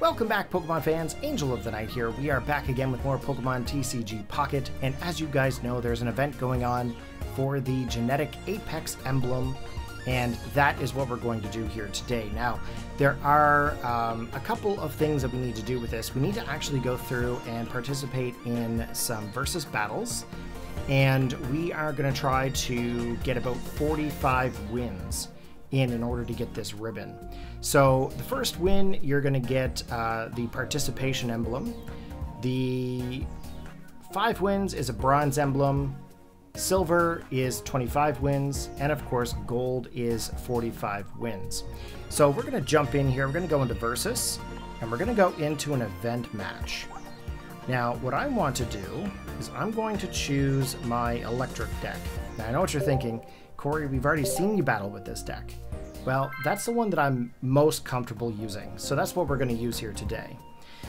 Welcome back, Pokemon fans. Angel of the Night here. We are back again with more Pokemon TCG Pocket, and as you guys know, there's an event going on for the Genetic Apex emblem, and that is what we're going to do here today. Now, there are um, a couple of things that we need to do with this. We need to actually go through and participate in some versus battles, and we are going to try to get about 45 wins in in order to get this ribbon. So the first win, you're going to get uh, the participation emblem. The five wins is a bronze emblem. Silver is 25 wins, and of course, gold is 45 wins. So we're going to jump in here. We're going to go into Versus, and we're going to go into an event match. Now, what I want to do is I'm going to choose my electric deck. Now, I know what you're thinking. Corey, we've already seen you battle with this deck. Well, that's the one that I'm most comfortable using, so that's what we're going to use here today.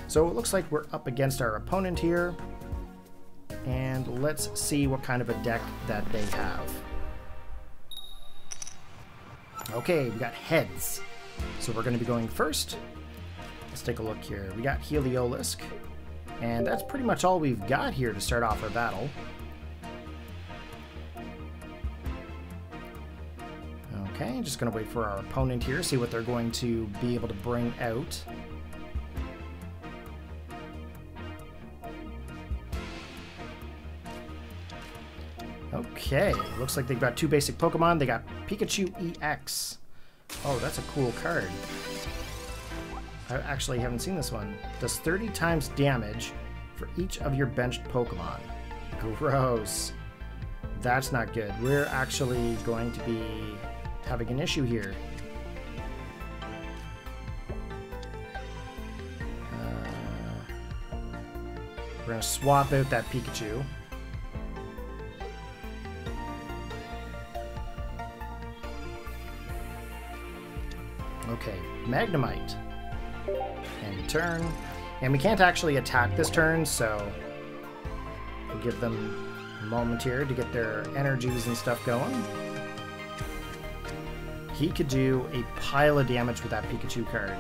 So it looks like we're up against our opponent here, and let's see what kind of a deck that they have. Okay, we got heads. So we're going to be going first. Let's take a look here. We got Heliolisk, and that's pretty much all we've got here to start off our battle. Okay, just to wait for our opponent here, see what they're going to be able to bring out. Okay, looks like they've got two basic Pokemon. They got Pikachu EX. Oh, that's a cool card. I actually haven't seen this one. Does 30 times damage for each of your benched Pokemon. Gross. That's not good. We're actually going to be having an issue here. Uh, we're going to swap out that Pikachu. Okay, Magnemite. And turn. And we can't actually attack this turn, so we'll give them a moment here to get their energies and stuff going. He could do a pile of damage with that Pikachu card.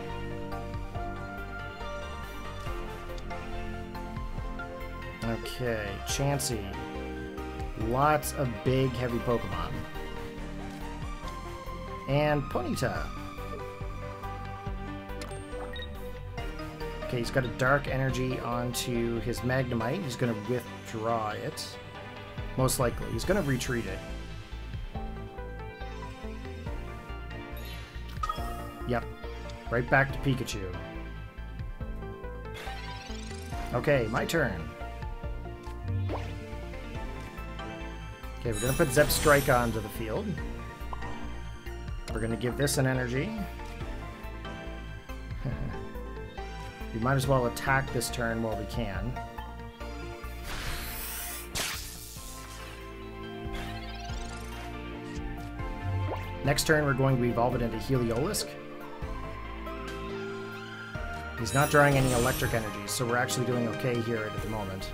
Okay, Chansey. Lots of big, heavy Pokemon. And Ponyta. Okay, he's got a Dark Energy onto his Magnemite. He's going to withdraw it. Most likely. He's going to retreat it. Yep. Right back to Pikachu. Okay, my turn. Okay, we're to put Zebstrika onto the field. We're to give this an energy. we might as well attack this turn while we can. Next turn, we're going to evolve it into Heliolisk. He's not drawing any electric energy, so we're actually doing okay here at the moment.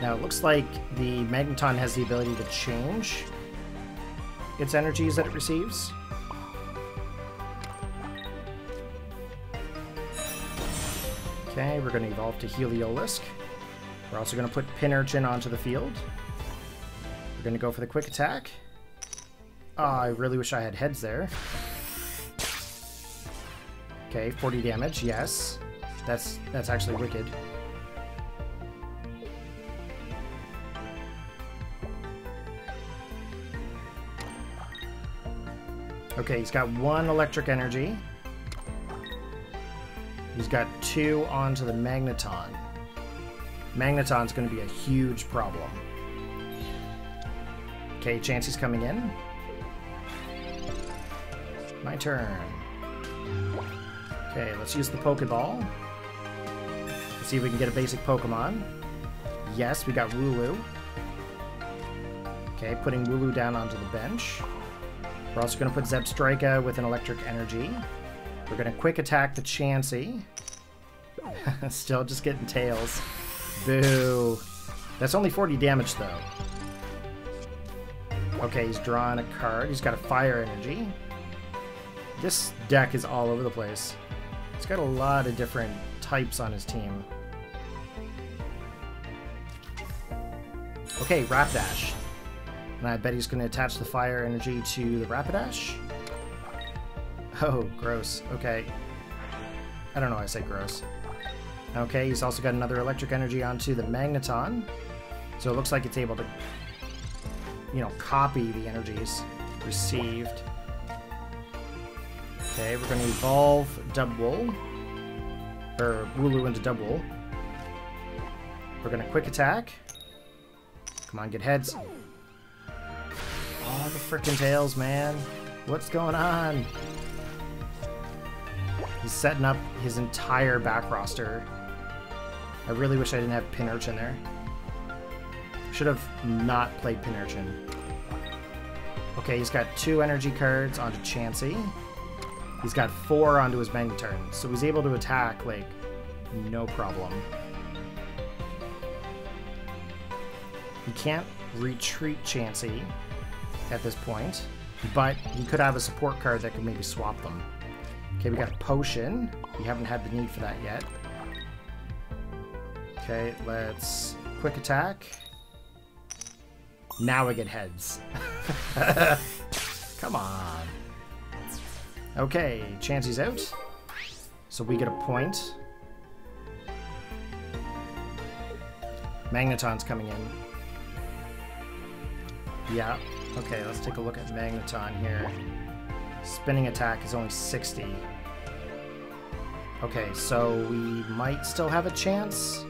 Now it looks like the Magneton has the ability to change its energies that it receives. Okay, we're going to evolve to Heliolisk. We're also going to put Pinurchin onto the field. We're going to go for the quick attack. Oh, I really wish I had heads there. Okay, 40 damage, yes. That's that's actually wicked. Okay, he's got one electric energy. He's got two onto the Magneton. Magneton's going to be a huge problem. Okay, Chansey's coming in. My turn. Okay, let's use the Pokeball. Let's see if we can get a basic Pokemon. Yes, we got Wooloo. Okay, putting Wooloo down onto the bench. We're also going to put Zebstrika with an electric energy. We're going to quick attack the Chansey. Still just getting tails. Boo. That's only 40 damage, though. Okay, he's drawing a card. He's got a fire energy. This deck is all over the place. He's got a lot of different types on his team. Okay, Rapidash. And I bet he's going to attach the fire energy to the Rapidash. Oh, gross. Okay. I don't know why I say gross. Okay, he's also got another electric energy onto the Magneton. So it looks like it's able to, you know, copy the energies received. Okay, we're going to evolve Dubwool. Or Wooloo into Dubwool. We're going to quick attack. Come on, get heads. Oh, the frickin' tails, man. What's going on? He's setting up his entire back roster. I really wish I didn't have Pinurchin there. Should have not played Pinurchin. Okay, he's got two energy cards onto Chansey. He's got four onto his Magneton, so he's able to attack, like, no problem. He can't retreat Chansey at this point, but he could have a support card that could maybe swap them. Okay, we got a potion. We haven't had the need for that yet. Okay, let's quick attack. Now I get heads. Come on. Okay, Chansey's out. So we get a point. Magneton's coming in. Yeah. Okay, let's take a look at Magneton here. Spinning attack is only 60. Okay, so we might still have a chance.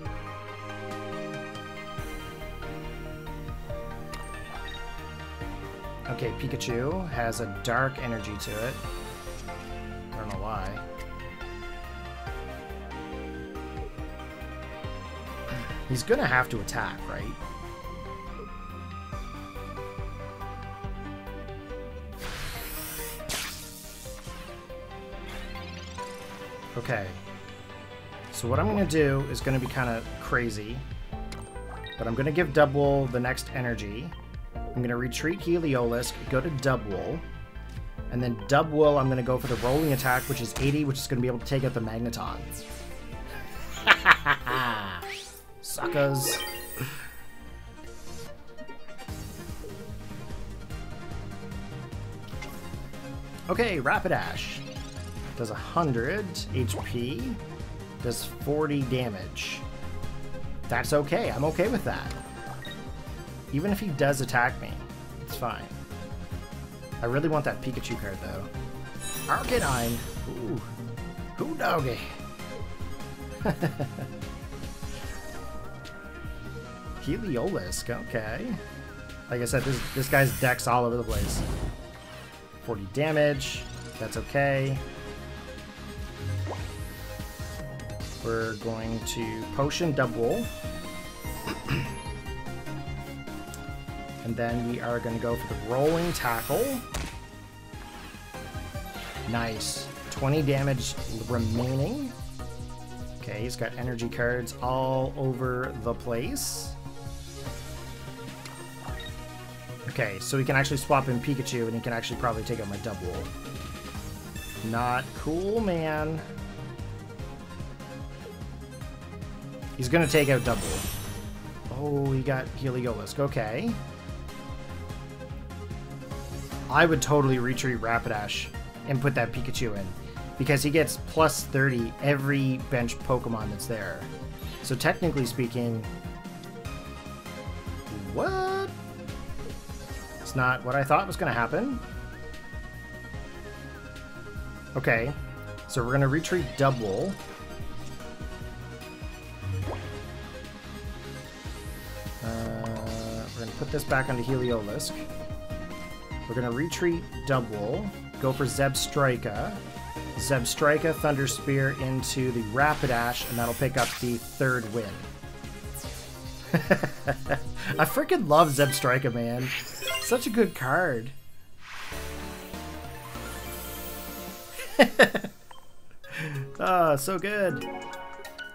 Okay, Pikachu has a dark energy to it. I don't know why. He's gonna have to attack, right? Okay. So what I'm to do is to be kind of crazy. But I'm to give Dubwool the next energy. I'm going to retreat Heliolisk, go to Dubwool. And then Dubwool, I'm going to go for the rolling attack, which is 80, which is going to be able to take out the Magneton. Suckers. okay, Rapidash. Does 100 HP. Does 40 damage. That's okay. I'm okay with that. Even if he does attack me, it's fine. I really want that Pikachu card, though. Arcanine! Ooh. Who doggy? Heliolisk, okay. Like I said, this, this guy's deck's all over the place. 40 damage, that's okay. We're going to potion Dubwool. And then we are going to go for the rolling tackle. Nice. 20 damage remaining. Okay, he's got energy cards all over the place. Okay, so we can actually swap in Pikachu and he can actually probably take out my Dubwool. Not cool, man. He's gonna take out Dubwool. Oh, he got Heliolisk. Okay. I would totally retreat Rapidash and put that Pikachu in. Because he gets plus 30 every bench Pokemon that's there. So technically speaking... What? It's not what I thought was going to happen. Okay. So we're going to retreat Dubwool. Uh, we're going to put this back onto Heliolisk. We're going to retreat Dubwool, go for Zebstrika. Zebstrika, Thunder Spear into the Rapidash, and that'll pick up the third win. I freaking love Zebstrika, man. Such a good card. oh, so good.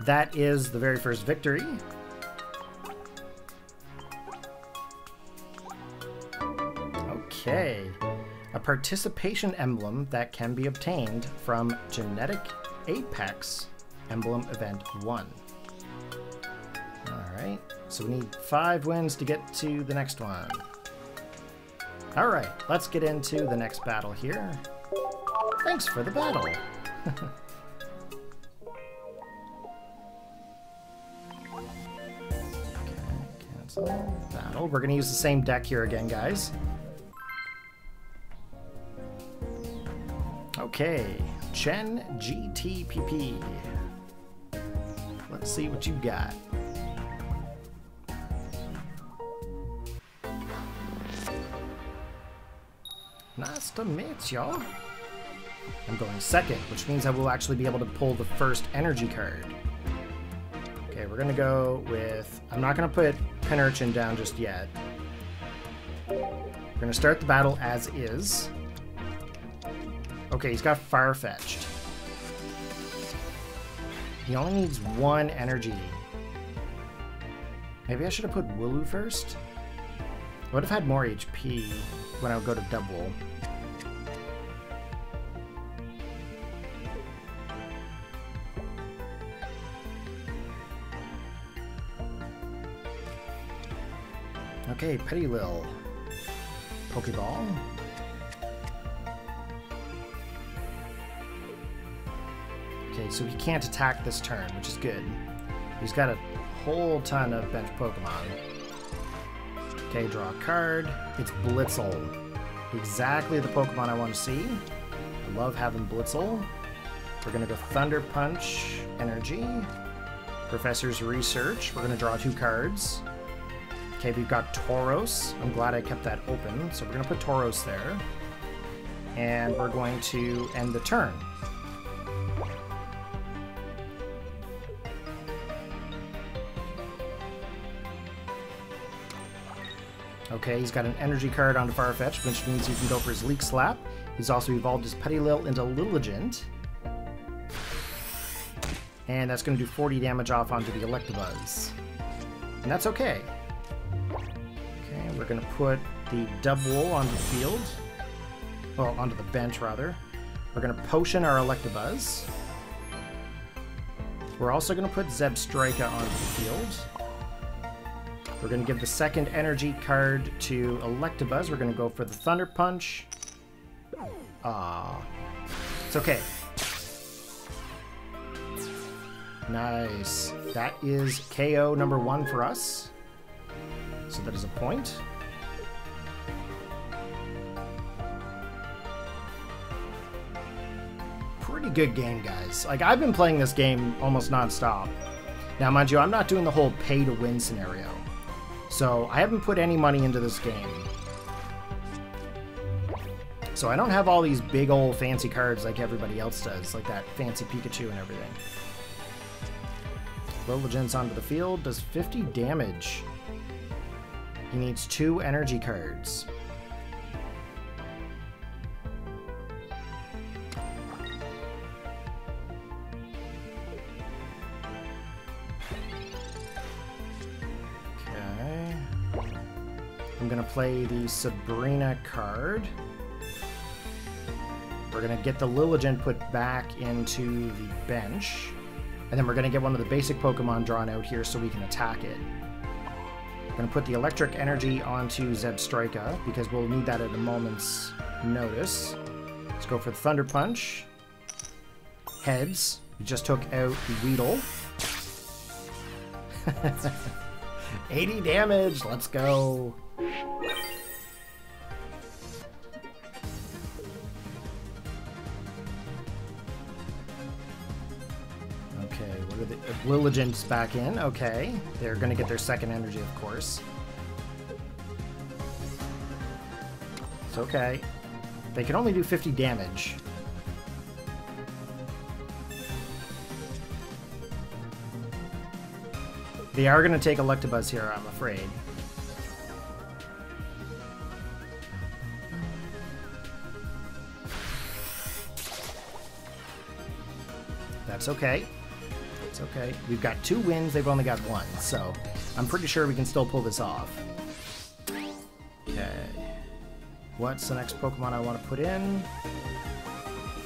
That is the very first victory. Okay. A participation emblem that can be obtained from Genetic Apex Emblem Event 1. Alright, so we need five wins to get to the next one. Alright, let's get into the next battle here. Thanks for the battle! Okay, cancel battle. We're to use the same deck here again, guys. Okay, Chen GTPP. Let's see what you got. Nice to meet y'all. I'm going second, which means I will actually be able to pull the first energy card. Okay, we're gonna go with... I'm not gonna put Pinurchin down just yet. We're gonna start the battle as is. Okay, he's got Farfetch'd. He only needs one energy. Maybe I should have put Wooloo first? I would have had more HP when I would go to Dubwool. Okay, Petilil. Pokeball. So he can't attack this turn, which is good. He's got a whole ton of bench Pokemon. Okay, draw a card. It's Blitzle. Exactly the Pokemon I want to see. I love having Blitzle. We're going to go Thunder Punch Energy. Professor's Research. We're going to draw two cards. Okay, we've got Tauros. I'm glad I kept that open. So we're going to put Tauros there. And we're going to end the turn. Okay, he's got an energy card on Farfetch, which means he can go for his Leek Slap. He's also evolved his Petilil into Lilligant. And that's going to do 40 damage off onto the Electabuzz. And that's okay. Okay, we're going to put the Dubwool on the field. Well, onto the bench, rather. We're going to Potion our Electabuzz. We're also going to put Zebstrika onto the field. We're going to give the second energy card to Electabuzz. We're going to go for the Thunder Punch. Ah, It's okay. Nice. That is KO number one for us. So that is a point. Pretty good game, guys. Like, I've been playing this game almost non-stop. Now, mind you, I'm not doing the whole pay-to-win scenario. So I haven't put any money into this game. So I don't have all these big old fancy cards like everybody else does, like that fancy Pikachu and everything. Lilligant's onto the field, does 50 damage. He needs two energy cards. I'm going to play the Sabrina card. We're going to get the Lilligant put back into the bench. And then we're going to get one of the basic Pokemon drawn out here so we can attack it. We're going to put the Electric Energy onto Zebstrika because we'll need that at a moment's notice. Let's go for the Thunder Punch. Heads. We just took out the Weedle. 80 damage! Let's go! Lilligant's back in. Okay. They're going to get their second energy, of course. It's okay. They can only do 50 damage. They are going to take Electabuzz here, I'm afraid. That's okay. Okay. We've got two wins, they've only got one, so I'm pretty sure we can still pull this off. Okay. What's the next Pokemon I want to put in?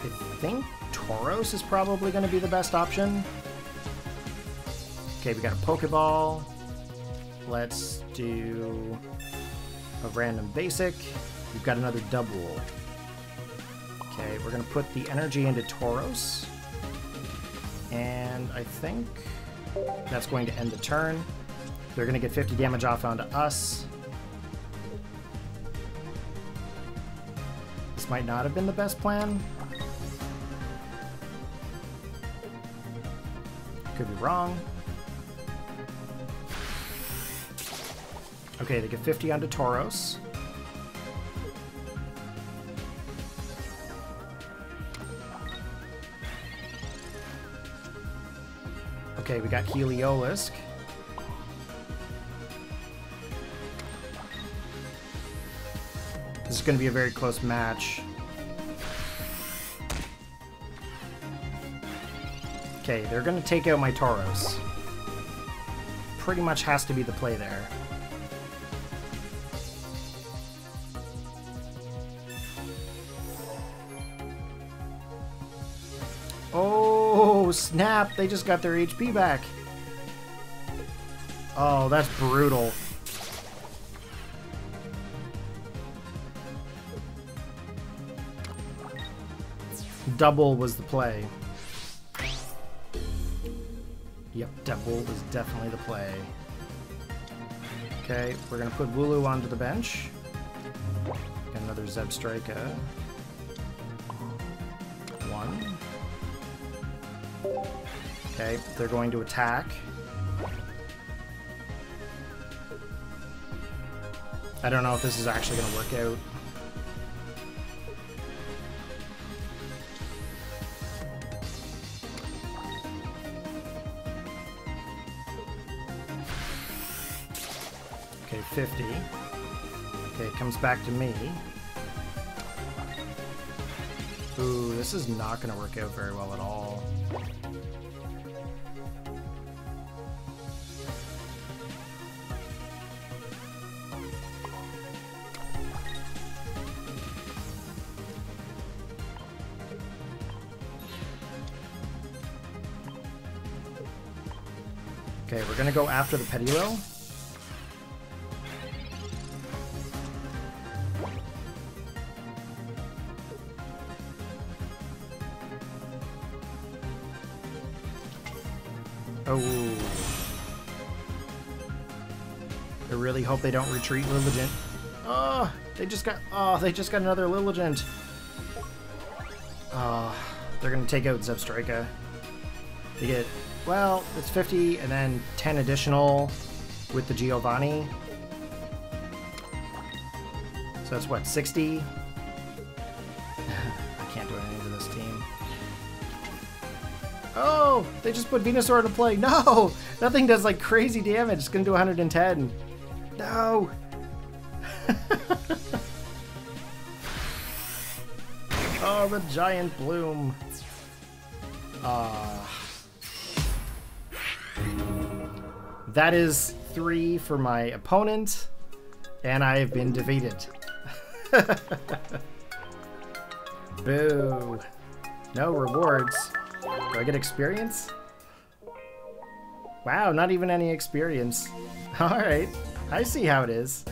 I think Tauros is probably going to be the best option. Okay, we got a Pokeball. Let's do a random basic. We've got another double. Okay, we're going to put the energy into Tauros. And I think that's going to end the turn. They're going to get 50 damage off onto us. This might not have been the best plan. Could be wrong. Okay, they get 50 onto Tauros. Okay, we got Heliolisk. This is going to be a very close match. Okay, they're going to take out my Tauros. Pretty much has to be the play there. Snap! They just got their HP back. Oh, that's brutal. Dubwool was the play. Yep, Dubwool was definitely the play. Okay, we're gonna put Wooloo onto the bench. Another Zebstrika. One. Okay, they're going to attack. I don't know if this is actually going to work out. Okay, 50. Okay, it comes back to me. Ooh, this is not going to work out very well at all. Gonna go after the Petilil. Oh. I really hope they don't retreat Lilligant. Oh, ah, they just got oh, they just got another Lilligant. Oh, ah, they're gonna take out Zebstrika. They get well, it's 50 and then 10 additional with the Giovanni. So that's what, 60? I can't do anything to this team. Oh, they just put Venusaur into play. No, that thing does like crazy damage. It's gonna do 110. No. oh, the giant bloom. Ah. Uh, that is three for my opponent, and I have been defeated. Boo. No rewards. Do I get experience? Wow, not even any experience. Alright, I see how it is.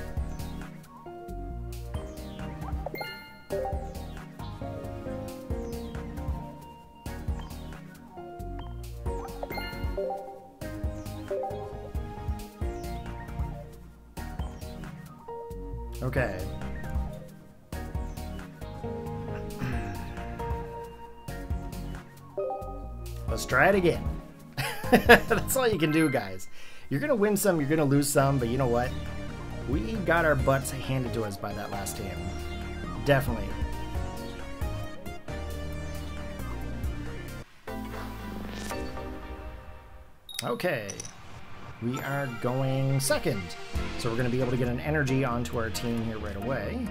Okay. Let's try it again. That's all you can do, guys. You're going to win some, you're going to lose some, but you know what? We got our butts handed to us by that last team. Definitely. Okay. We are going second. So we're going to be able to get an energy onto our team here right away.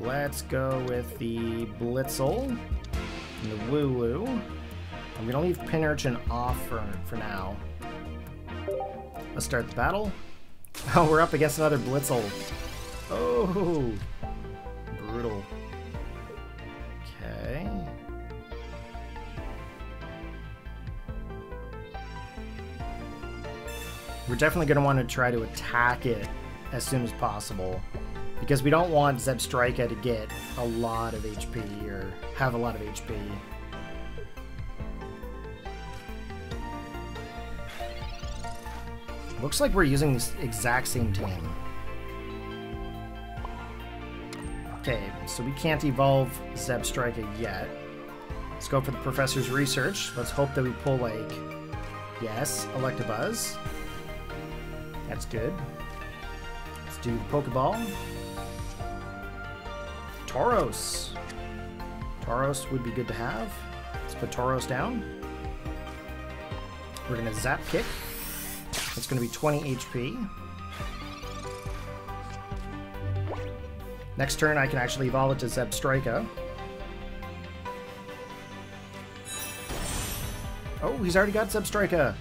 Let's go with the Blitzle and the Wooloo. I'm going to leave Pinurchin off for, for now. Let's start the battle. Oh, we're up against another Blitzle. Oh! brutal. We're definitely going to want to try to attack it as soon as possible. Because we don't want Zebstrika to get a lot of HP or have a lot of HP. Looks like we're using the exact same team. Okay, so we can't evolve Zebstrika yet. Let's go for the professor's research. Let's hope that we pull, like... Yes, Electabuzz. That's good. Let's do the Pokeball. Tauros. Tauros would be good to have. Let's put Tauros down. We're going to Zap Kick. It's going to be 20 HP. Next turn, I can actually evolve it to Zebstrika. Oh, he's already got Zebstrika.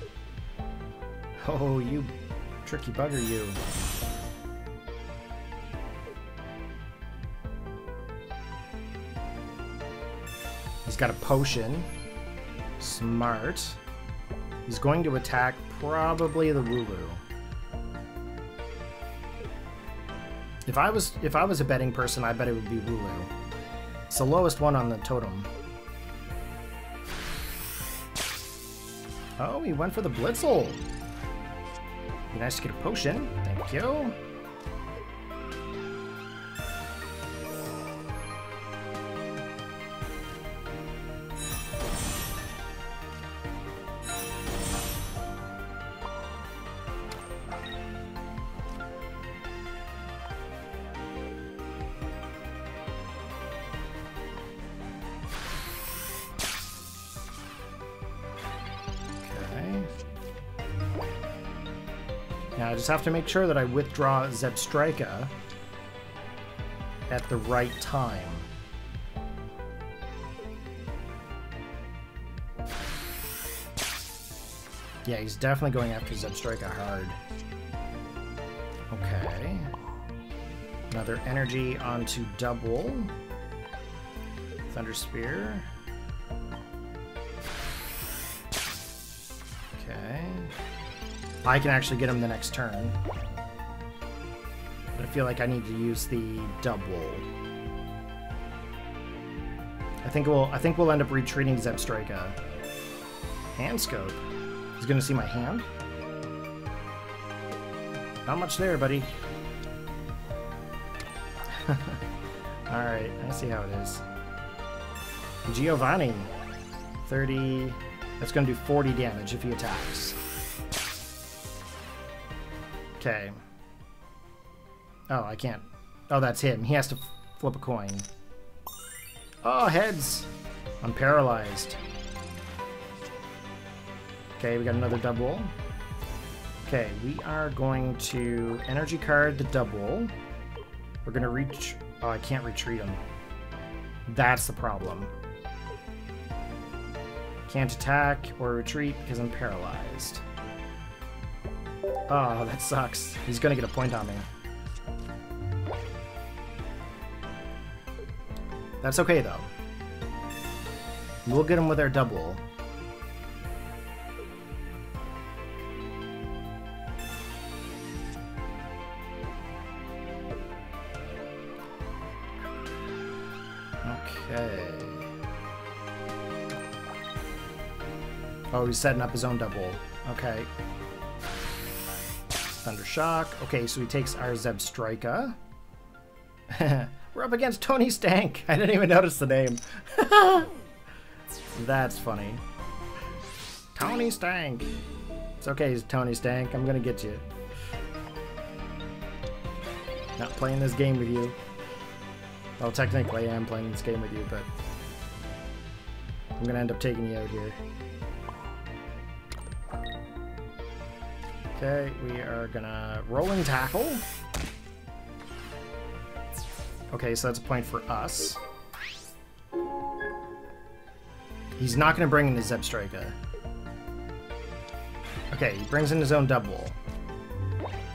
Oh, you tricky bugger, you. He's got a potion. Smart. He's going to attack probably the Wooloo. If I was if I was a betting person, I bet it would be Wooloo. It's the lowest one on the totem. Oh, he went for the Blitzle. Nice to get a potion. Thank you. I just have to make sure that I withdraw Zebstrika at the right time. Yeah, he's definitely going after Zebstrika hard. Okay. Another energy onto Dubwool. Thunder Spear. I can actually get him the next turn. But I feel like I need to use the Dubwool. I think we'll I think we'll end up retreating Zebstrika. Hand scope. He's gonna see my hand. Not much there, buddy. Alright, I see how it is. Giovanni. 30. That's gonna do 40 damage if he attacks. Okay. Oh, I can't. Oh, that's him. He has to flip a coin. Oh, heads! I'm paralyzed. Okay, we got another double. Okay, we are going to energy card the Dubwool. We're gonna reach... Oh, I can't retreat him. That's the problem. Can't attack or retreat because I'm paralyzed. Oh, that sucks. He's gonna get a point on me. That's okay, though. We'll get him with our Dubwool. Okay. Oh, he's setting up his own Dubwool. Okay. Thunder Shock. Okay, so he takes our Zebstrika. We're up against Tony Stank. I didn't even notice the name. That's funny. Tony Stank. It's okay, Tony Stank. I'm gonna get you. Not playing this game with you. Well, technically I am playing this game with you, but... I'm gonna end up taking you out here. Okay, we are gonna rolling tackle. Okay, so that's a point for us. He's not gonna bring in his Zebstrika. Okay, he brings in his own Dubwool.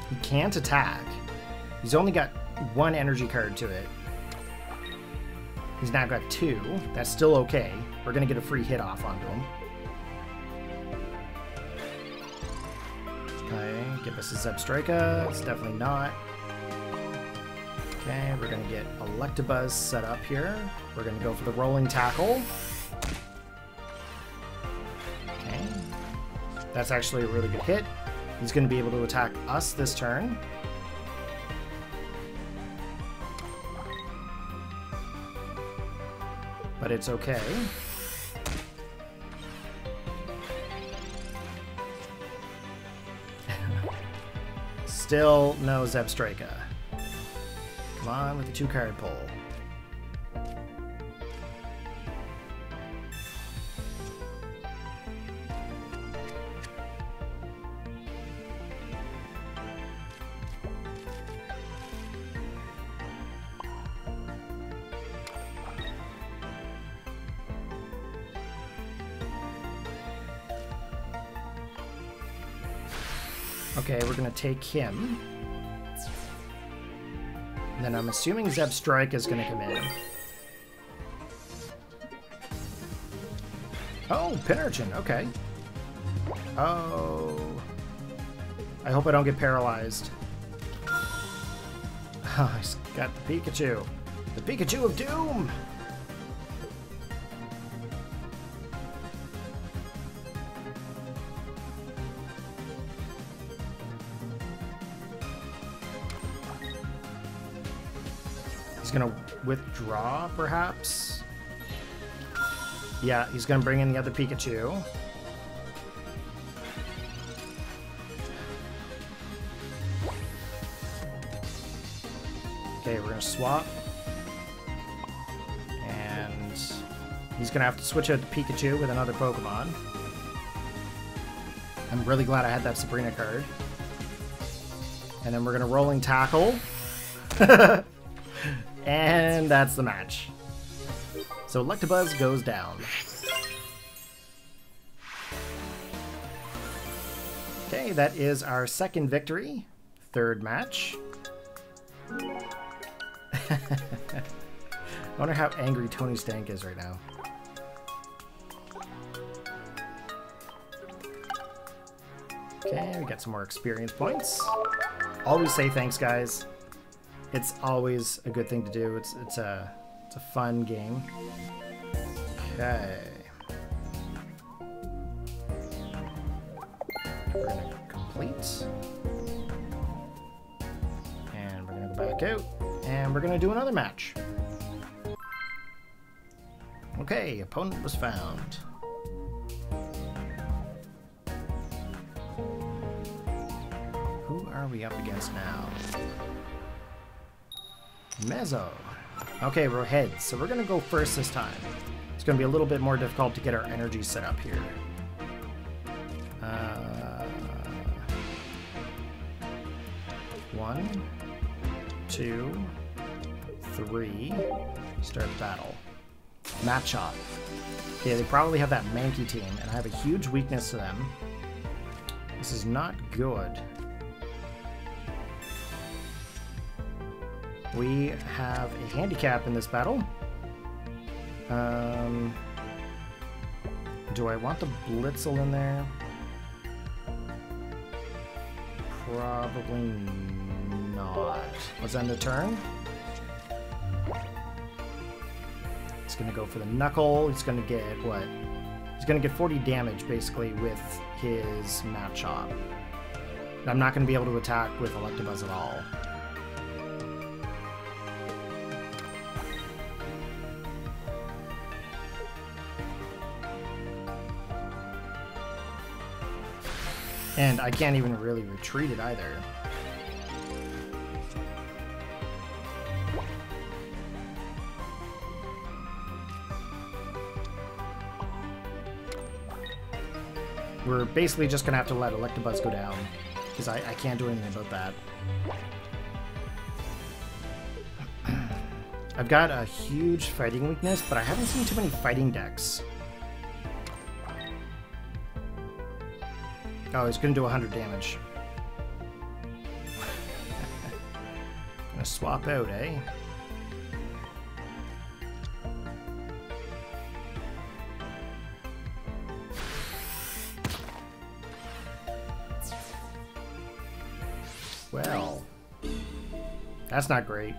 He can't attack. He's only got one energy card to it. He's now got two. That's still okay. We're to get a free hit off onto him. Give us a Zebstrika. It's definitely not. Okay, we're going to get Electabuzz set up here. We're going to go for the rolling tackle. Okay. That's actually a really good hit. He's going to be able to attack us this turn. But it's okay. Still no Zebstrika. Come on with the two card pull. We're gonna take him. And then I'm assuming Zebstrika is gonna come in. Oh, Pinurchin, okay. Oh. I hope I don't get paralyzed. Oh, he's got the Pikachu. The Pikachu of Doom! Withdraw, perhaps? Yeah, he's gonna bring in the other Pikachu. Okay, we're gonna swap. And he's gonna have to switch out the Pikachu with another Pokemon. I'm really glad I had that Sabrina card. And then we're gonna rolling tackle. and that's the match. So Electabuzz goes down. Okay, that is our second victory. Third match. I wonder how angry Tony Stank is right now. Okay, we got some more experience points. Always say thanks, guys. It's always a good thing to do. It's it's a it's a fun game. Okay. We're gonna complete. And we're gonna go back out. And we're gonna do another match. Okay, opponent was found. Who are we up against now? Mezzo. Okay, we're heads, so we're gonna go first this time. It's gonna be a little bit more difficult to get our energy set up here. Uh, one, two, three. Start battle. Machop. Okay, they probably have that Mankey team, and I have a huge weakness to them. This is not good. We have a handicap in this battle. Um, do I want the Blitzle in there? Probably not. Let's end the turn. He's gonna go for the Knuckle. He's gonna get what? He's gonna get 40 damage basically with his Machop. I'm not gonna be able to attack with Electabuzz at all. And I can't even really retreat it either. We're basically just gonna have to let Electabuzz go down, because I, I can't do anything about that. I've got a huge fighting weakness, but I haven't seen too many fighting decks. Oh, he's going to do 100 damage. going to swap out, eh? Well, that's not great.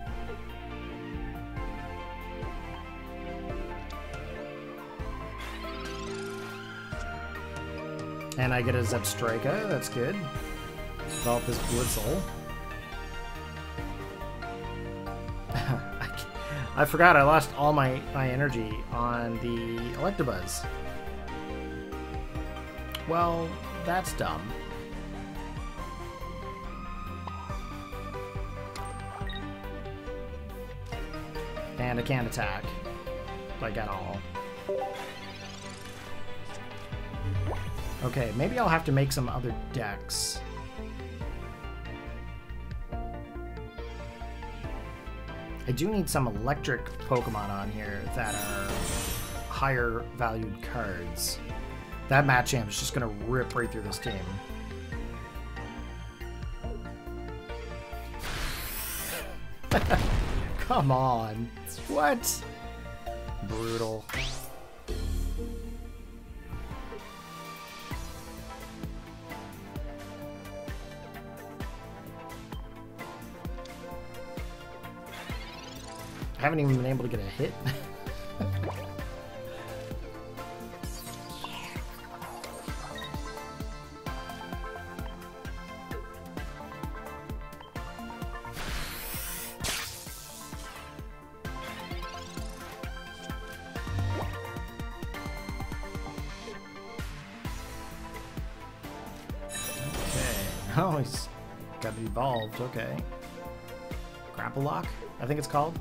And I get a Zebstrika, that's good. Develop this Blitzle. I forgot I lost all my, my energy on the Electabuzz. Well, that's dumb. And I can't attack. Like at all. Okay, maybe I'll have to make some other decks. I do need some electric Pokemon on here that are higher valued cards. That Machamp is just going to rip right through this team. Come on. What? Brutal. Haven't even been able to get a hit. Oh. Okay. Grapple Lock, I think it's called.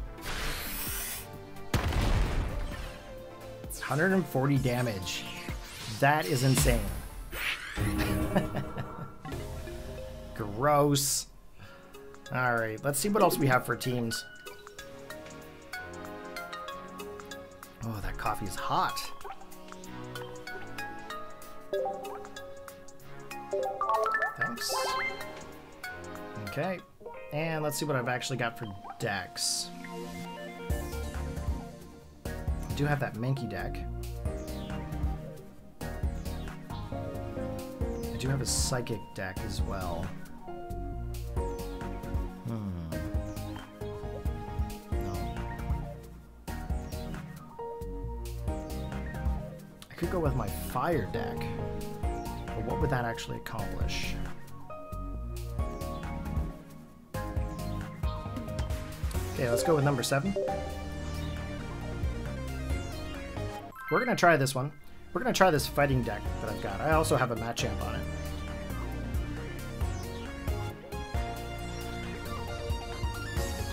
140 damage. That is insane. Gross. Alright, let's see what else we have for teams. Oh, that coffee is hot. Thanks. Okay, and let's see what I've actually got for decks. Do have that Mankey deck. I do have a Psychic deck as well. Hmm. No. I could go with my Fire deck, but what would that actually accomplish? Okay, let's go with number seven. We're gonna try this one. We're gonna try this fighting deck that I've got. I also have a Machamp on it.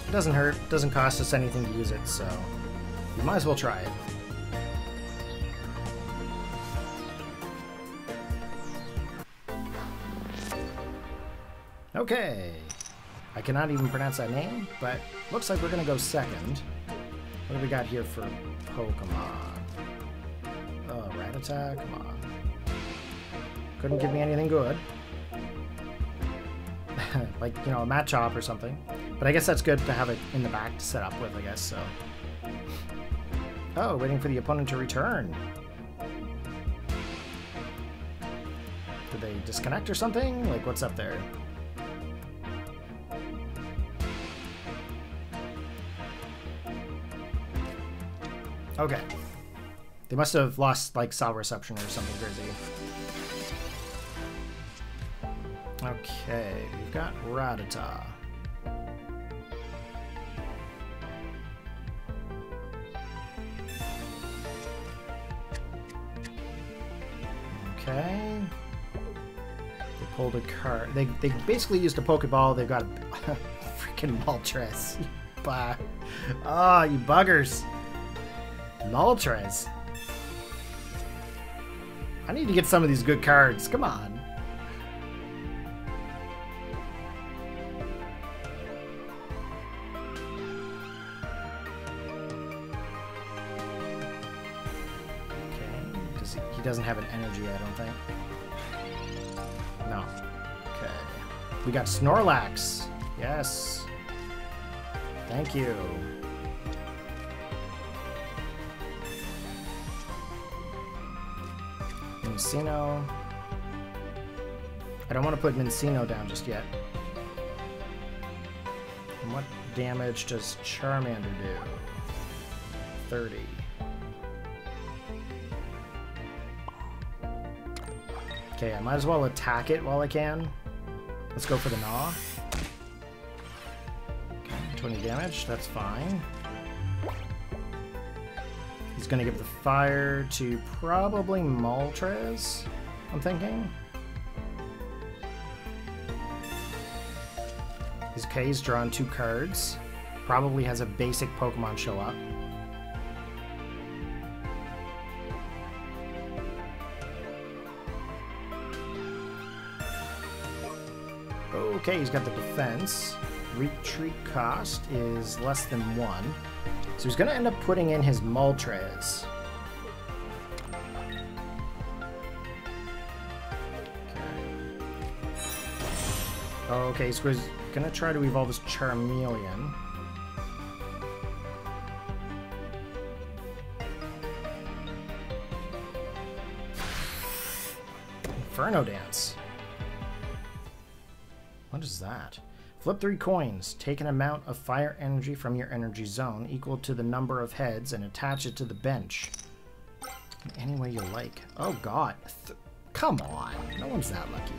It doesn't hurt, doesn't cost us anything to use it, so you might as well try it. Okay. I cannot even pronounce that name, but looks like we're gonna go second. What do we got here for Pokemon? Rattata, come on. Couldn't give me anything good. like, you know, a match up or something. But I guess that's good to have it in the back to set up with, I guess, so. Oh, waiting for the opponent to return. Did they disconnect or something? Like, what's up there? Okay. They must have lost, like, cell reception or something crazy. Okay, we've got Rattata. Okay. They pulled a card. They, they basically used a Pokeball. They've got a, a freaking Moltres. Ah, oh, you buggers. Moltres. I need to get some of these good cards. Come on. Okay. He doesn't have an energy, I don't think. No. Okay. We got Snorlax. Yes. Thank you. Minccino. I don't want to put Minccino down just yet. what damage does Charmander do? 30. Okay, I might as well attack it while I can. Let's go for the Gnaw. Okay, 20 damage, that's fine. He's gonna give the fire to probably Moltres, I'm thinking. His he's drawn two cards. Probably has a basic Pokemon show up. Okay, he's got the defense. Retreat cost is less than one. So he's going to end up putting in his Moltres. Okay. So he's going to try to evolve his Charmeleon. Inferno Dance. What is that? Flip three coins. Take an amount of fire energy from your energy zone equal to the number of heads and attach it to the bench. In any way you like. Oh god. Th come on. No one's that lucky.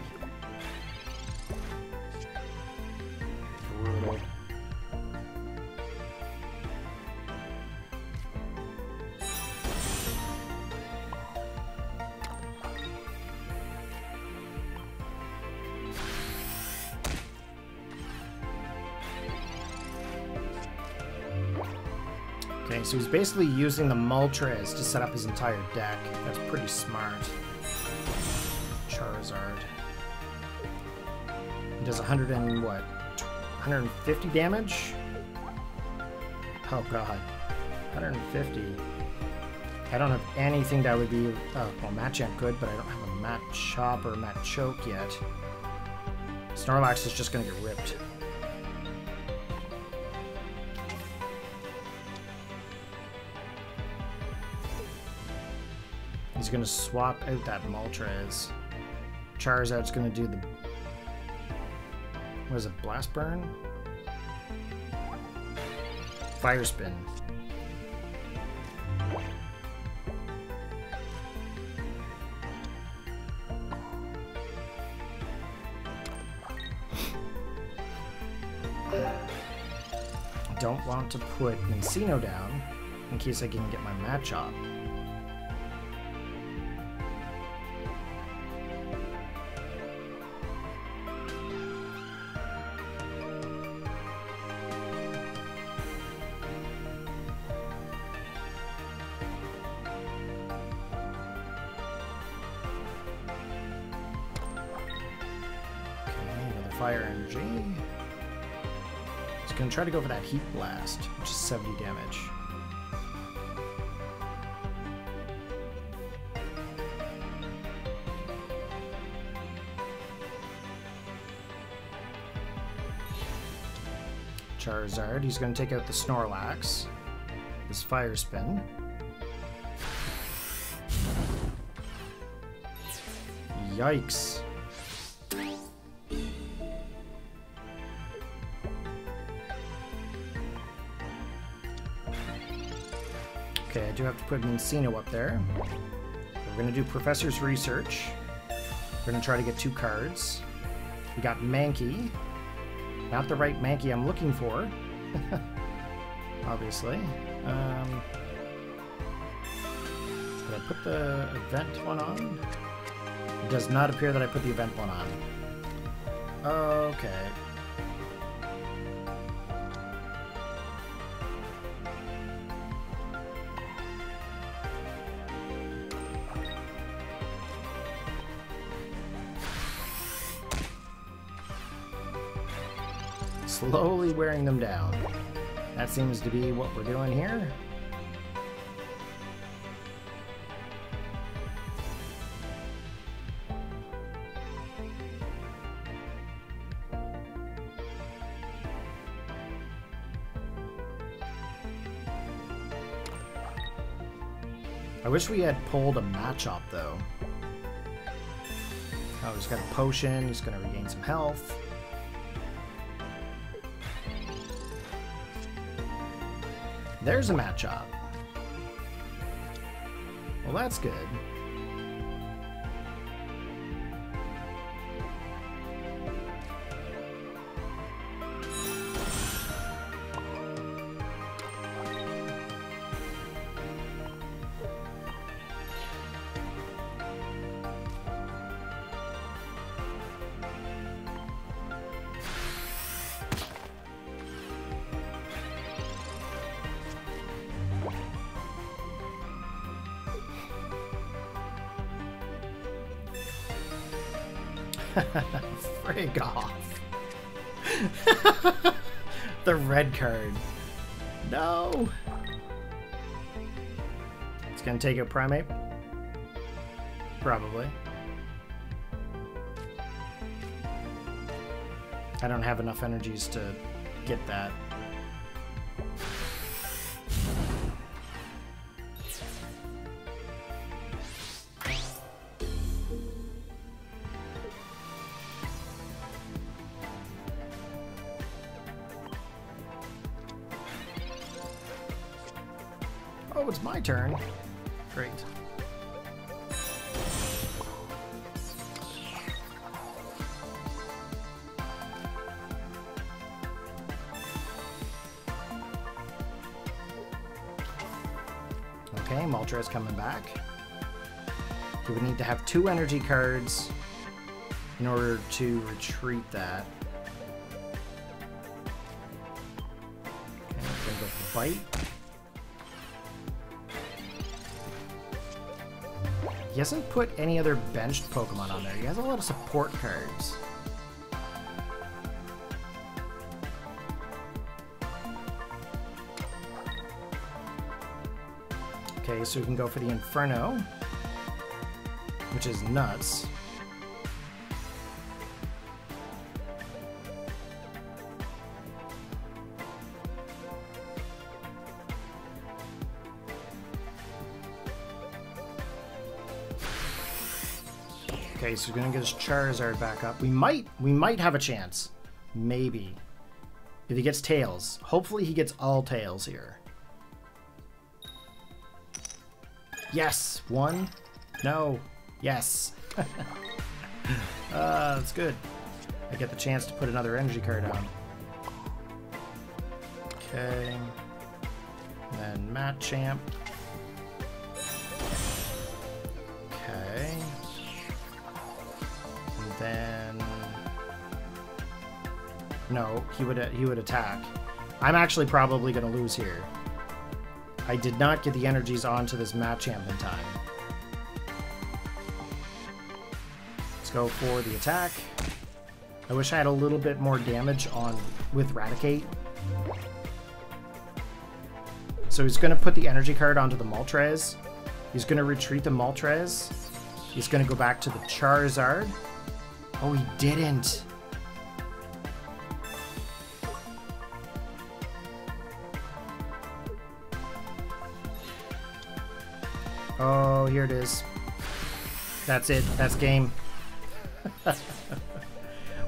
He's basically using the Moltres to set up his entire deck. That's pretty smart. Charizard. He does 100 and what? 150 damage? Oh god. 150. I don't have anything that would be... Oh, well, Machamp good, but I don't have a Machop or Machoke yet. Snorlax is just gonna get ripped. He's gonna swap out that Moltres. Charizard's gonna do the... What is it, Blast Burn? Fire Spin. Don't want to put Minccino down in case I can get my match fire to go for that heat blast, which is 70 damage. Charizard, he's gonna take out the Snorlax. His fire spin. Yikes. Okay, I do have to put Minccino up there. We're gonna do Professor's Research. We're gonna try to get two cards. We got Mankey. Not the right Mankey I'm looking for. Obviously. Um, did I put the event one on? It does not appear that I put the event one on. Okay. Wearing them down. That seems to be what we're doing here. I wish we had pulled a Machop though. Oh, he's got a potion, he's gonna regain some health. There's a Machop. Well, that's good. Card. No. It's gonna take a primate? Probably. I don't have enough energies to get that. Oh, it's my turn. Great. Okay, Moltres coming back. We would need to have two energy cards in order to retreat that. Okay, I'm gonna go for bite. He hasn't put any other benched Pokemon on there. He has a lot of support cards. Okay, so we can go for the Inferno, which is nuts. Okay, so we're gonna get his Charizard back up. We might, we might have a chance. Maybe. If he gets Tails. Hopefully he gets all Tails here. Yes! One. No. Yes. uh, that's good. I get the chance to put another energy card on. Okay. And then Machamp. Okay. No, he would he would attack. I'm actually probably going to lose here. I did not get the energies onto this Machamp in time. Let's go for the attack. I wish I had a little bit more damage on with Raticate. So he's going to put the energy card onto the Moltres. He's going to retreat the Moltres. He's going to go back to the Charizard. Oh, he didn't. Here it is. That's it. That's game.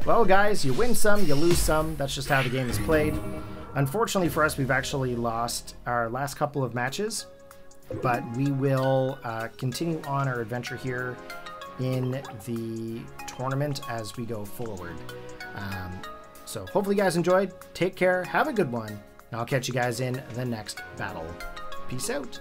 well, guys, you win some, you lose some. That's just how the game is played. Unfortunately for us, we've actually lost our last couple of matches, but we will uh, continue on our adventure here in the tournament as we go forward. Um, so hopefully you guys enjoyed. Take care. Have a good one. And I'll catch you guys in the next battle. Peace out.